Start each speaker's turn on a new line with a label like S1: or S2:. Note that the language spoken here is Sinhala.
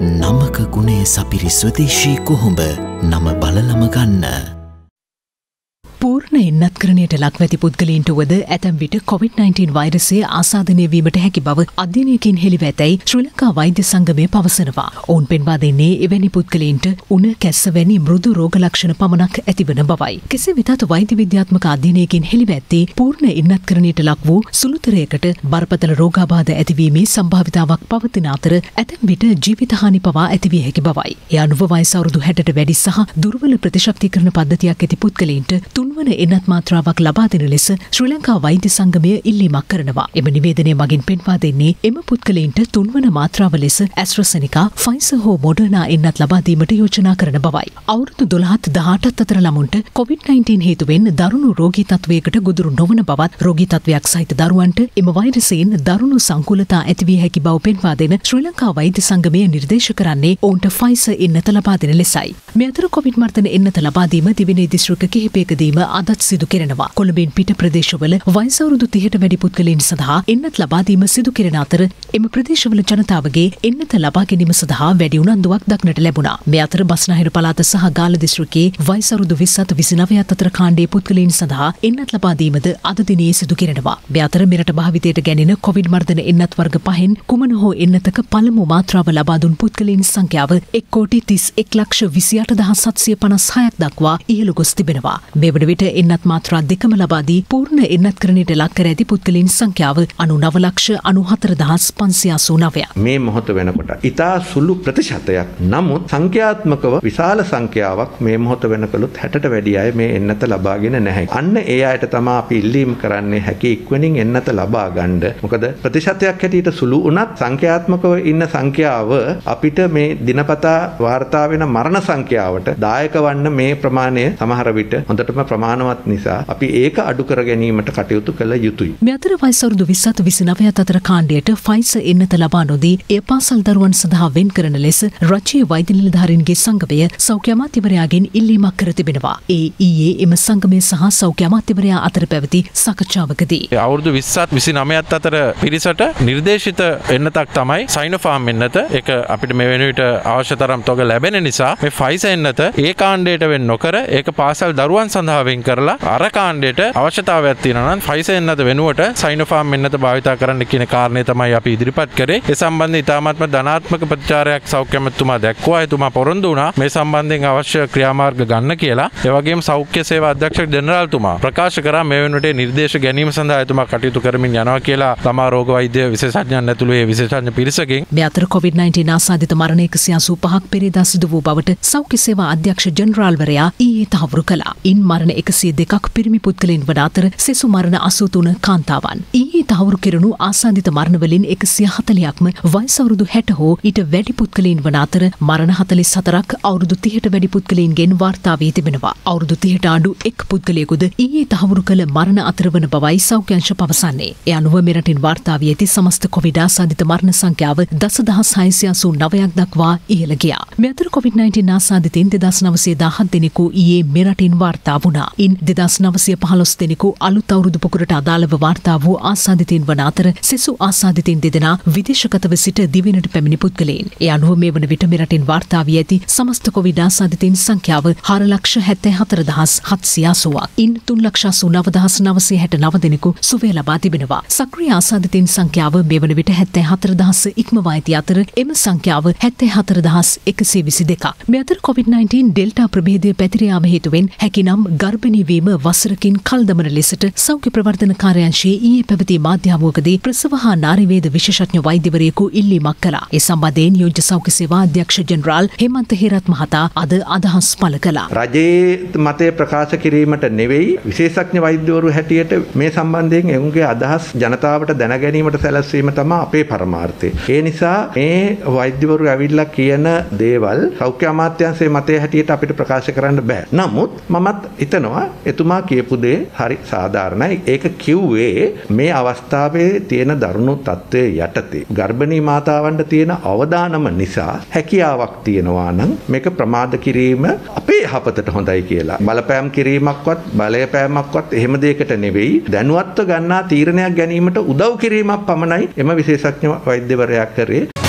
S1: නමක ගුණේ සපිරි ස්වදේශී කොහොඹ නම බලලම ගන්න.
S2: පූර්ණ එන්නත්කරණයට ලක්වැති පුද්ගලීන්ට වද ඇතැම් විට COVID-19 වෛරසය ආසාධනය වීමට හැකි බව අධ්‍යනයකින් හෙළිව ඇතැයි ශ්‍රී ලංකා වෛද්‍ය සංගමය පවසනවා. ඔවුන් පෙන්වා දෙන්නේ එවැනි පුද්ගලීන්ට උන කැස්ස වැනි මෘදු රෝගලක්ෂණ පමණක් ඇතිවන බවයි. කෙසේ වෙතත් වෛද්‍ය විද්‍යාත්මක අධ්‍යනයකින් හෙළිව ඇත්තේ පූර්ණ එන්නත්කරණයට ලක් වූ සුළුතරයකට බරපතල රෝගාබාධ ඇතිවීමේ සම්භාවිතාවක් පවතින අතර ඇතැම් විට ජීවිතහානි පවා ඇතිවිය හැකි බවයි. එය අනුව වයස අවුරුදු 60ට වැඩි සහ දුර්වල ප්‍රතිශක්තිකරණ පද්ධතියක් ඇති පුද්ගලයින්ට තුන්වන එනත් මාත්‍රාවක් ලබා දෙන ලෙස ශ්‍රී ලංකා වෛද්‍ය සංගමය ඉල්ලීමක් කරනවා. එම නිවේදනය මගින් පෙන්වා දෙන්නේ එම පුද්ගලයින්ට තුන්වන මාත්‍රාව ලෙස ඇස්ට්‍රසෙනිකා ෆයිස හෝ මොඩර්නා එන්නත් ලබා දීමට යෝජනා කරන බවයි. අවුරුදු 12ත් 18ත් අතර ළමුන්ට COVID-19 හේතුවෙන් දරුණු රෝගී තත්වයකට ගොදුරු නොවන බවත් රෝගී තත්වයක් සහිත දරුවන්ට එම වෛරසයෙන් දරුණු සංකුලතා ඇතිවිය හැකි බව පෙන්වා දෙන ශ්‍රී ලංකා වෛද්‍ය සංගමය නිර්දේශ කරන්නේ ඔවුන්ට ෆයිස එන්නත ලබා දෙන ලෙසයි. මේ අතර කොවිඩ් මර්ධන එන්නත ලබා දීම දිවිනේ දිස්ත්‍රික්ක කිහිපයකදීම අදත් සිදු කෙරෙනවා. කොළඹෙන් පිට ප්‍රදේශවල වයසවරුදු 30ට වැඩි පුද්ගලයන් සඳහා එන්නත් ලබා දීම සිදු කෙරෙන අතර එම ප්‍රදේශවල ජනතාවගේ එන්නත ලබා ගැනීම සඳහා වැඩි උනන්දුවක් දක්නට ලැබුණා. මේ අතර බස්නාහිර පළාත සහ ගාල්ල දිස්ත්‍රික්කයේ වයසවරුදු 20ත් 29ත් අතර කාණ්ඩයේ පුද්ගලයන් සඳහා එන්නත් ලබා දීමද අද දිනේ සිදු කෙරෙනවා. මේ අතර මෙරට භාවිතයට ගැනෙන කොවිඩ් මර්ධන එන්නත් වර්ග පහෙන් කුමන හෝ එන්නතක පළමු මාත්‍රාව ලබා දුන් පුද්ගලයන් සංඛ්‍යාව එක් කෝටි 31 ලක්ෂ 28756ක් දක්වා ඉහළ ගොස් තිබෙනවා. මේ වන විට එන්නත් මාත්‍රා දෙකම ලබාදී පූර්ණ එන්නත්කරණයට ලක් කර ඇති පුද්ගලයන් සංඛ්‍යාව 94 ලක්ෂ 94589ය.
S3: මේ මොහොත වෙනකොට ඉතා සුළු ප්‍රතිශතයක් නමුත් සංඛ්‍යාත්මකව විශාල සංඛ්‍යාවක් මේ මොහොත වෙනකලුත් 60ට වැඩි අය මේ එන්නත ලබාගෙන නැහැ. අන්න ඒ අයට තමයි අපි ඉල්ලීම් කරන්නේ හැකි ඉක්මනින් එන්නත ලබා ගන්න. මොකද ප්‍රතිශතයක් හැටියට සුළු වුණත් සංඛ්‍යාත්මකව ඉන්න සංඛ්‍යාව අපිට මේ දිනපතා වාර්තා වෙන මරණ සංඛ්‍යාවට දායක වන්න මේ ප්‍රමාණය සමහර විට හොඳටම ප්‍රමාණවත් නිසා අපි ඒක අඩු කර ගැනීමට කටයුතු කළ යුතුයි.
S2: මේ අතර වයස අවුරුදු 20ත් 29ත් අතර කාණ්ඩයට ෆයිස එන්නත ලබා නොදී එය පාසල් දරුවන් සඳහා වෙන් කරන ලෙස රජයේ වෛද්‍ය නිලධාරීන්ගේ සංගමය සෞඛ්‍ය අමාත්‍යවරයාගෙන් ඉල්ලීමක් කර තිබෙනවා. ඒ ඊයේ එම සංගමය සහ සෞඛ්‍ය අමාත්‍යවරයා අතර පැවති සාකච්ඡාවකදී.
S4: අවුරුදු 20ත් 29ත් අතර පිරිසට නිර්දේශිත එන්නතක් තමයි සයිනෝෆාම් එන්නත. ඒක අපිට මේ වෙන විට අවශ්‍ය තරම් තොග ලැබෙන නිසා මේ ෆයිස එන්නත ඒ කාණ්ඩයට වෙන් නොකර ඒක පාසල් දරුවන් සඳහා වෙන් කරලා අර කාණ්ඩයට අවශ්‍යතාවයක් තියෙනවා නම් ෆයිස එන්නත වෙනුවට සයිනෝෆාම් එන්නත භාවිතා කරන්න කියන කාරණය තමයි අපි ඉදිරිපත් කරේ. ඒ සම්බන්ධයෙන් ඉතාමත්ම ධනාත්මක ප්‍රතිචාරයක් සෞඛ්‍ය අමාත්‍යතුමා දැක්වුවා. එතුමා පොරොන්දු වුණා මේ සම්බන්ධයෙන් අවශ්‍ය ක්‍රියාමාර්ග ගන්න කියලා. ඒ වගේම සෞඛ්‍ය සේවා අධ්‍යක්ෂක ජෙනරාල්තුමා ප්‍රකාශ කරා මේ වෙනුවට නිර්දේශ ගැනීම සඳහා එතුමා කටයුතු කරමින් යනවා කියලා ළමා රෝග වෛද්‍ය විශේෂඥයන් ඇතුළු ඒ විශේෂඥ පිරිසකින්
S2: මේ අතර COVID-19 ආසාදිත මරණ 185ක් පෙරේදා සිදු වූ බවට සෞඛ්‍ය සේවා අධ්‍යක්ෂ ජෙනරාල්වරයා ඊයේ තහවුරු කළා. ඉන් මරණ 102ක් පිරිමි පුද්ගලයන් වන අතර සෙසු මරණ 83 කාන්තාවන්. ඊයේ තහවුරු කෙරුණු ආසාදිත මරණ වලින් 140ක්ම වයස අවුරුදු 60 හෝ ඊට වැඩි පුද්ගලයන් වන අතර මරණ 44ක් අවුරුදු 30ට වැඩි පුද්ගලයන්ගෙන් වාර්තා වී තිබෙනවා. අවුරුදු 30ට අඩු එක් පුද්ගලයෙකුද ඊයේ තහවුරු කළ මරණ අතර වන බවයි සෞඛ්‍ය අංශ පවසන්නේ. ඒ අනුව මෙරටින් වාර්තා වී ඇති සමස්ත කොවිඩ් ආසාදිත මරණ සංඛ්‍යාව 10689ක් දක්වා ඉහළ ගියා. මේ අතර COVID-19 ආසාදිතයින් 2917 දෙනෙකු ඊයේ මෙරටින් වාර්තා වුණා. ඉන් 2915 දෙනෙකු අලුත් අවුරුදු පුකුරට අදාළව වාර්තා වූ ආසාදිතයින් වන අතර සෙසු ආසාදිතයින් දෙදෙනා විදේශගතව සිට දිවෙනට පැමිණි පුද්ගලයින්. ඒ අනුව මේ වන විට මෙරටින් වාර්තා වී ඇති සමස්ත කොවිඩ් ආසාදිතයින් සංඛ්‍යාව 474780ක්. ඉන් 389969 දෙනෙකු සුවය ලබා තිබෙනවා. සක්‍රිය ආසාදිතයින් සංඛ්‍යාව මේ වන විට 74000 ඉක්මවා ඇති අතර එම සංඛ්‍යාව 74122ක්. මේ අතර COVID-19 ඩෙල්ටා ප්‍රභේදය පැතිර යාම හේතුවෙන් හැකිනම් ගර්භණී වීම වසරකින් කල් දමන ලෙසට සෞඛ්‍ය ප්‍රවර්ධන කාර්යාංශයේ ඊයේ පැවති මාධ්‍යාවකදී ප්‍රසව හා නාරිවේද විශේෂඥ වෛද්‍යවරයෙකු ඉල්ලීමක් කළා. ඒ සම්බන්ධයෙන් යෝජ්‍ය සෞඛ්‍ය සේවා අධ්‍යක්ෂ ජෙනරාල් හෙමන්ත හේරත් මහතා අද අදහස් පළ කළා.
S3: රජයේ මතය ප්‍රකාශ කිරීමට නෙවෙයි විශේෂඥ වෛද්‍යවරු හැටියට මේ සම්බන්ධයෙන් එවුන්ගේ අදහස් ජනතාවට දැනගැනීමට සැලැස්වීම තමයි අපේ පරමාර්ථය. ඒ නිසා මේ වෛද්‍යවරු ඇවිල්ලා කියන දේවල් සෞඛ්‍ය අමාත්‍යාංශයේ මතය හැටියට අපිට ප්‍රකාශ කරන්න බෑ. නමුත් මමත් හිතනවා එතුමා කියපු දේ හරි සාධාරණයි. ඒක කිව්වේ මේ අවස්ථාවේ තියෙන දරුණු තත්ත්වයේ යටතේ ගර්භණී මාතාවන්ට තියෙන අවදානම නිසා හැකියාවක් තියෙනවා නම් මේක ප්‍රමාද කිරීම අපේ යහපතට හොඳයි කියලා. බලපෑම් කිරීමක්වත් බලයපෑමක්වත් එහෙම දෙයකට නෙවෙයි දැනුවත්ව ගන්නා තීරණයක් ගැනීමට උදව් කිරීමක් පමණයි එම විශේෂඥ වෛද්‍යවරයා කරේ.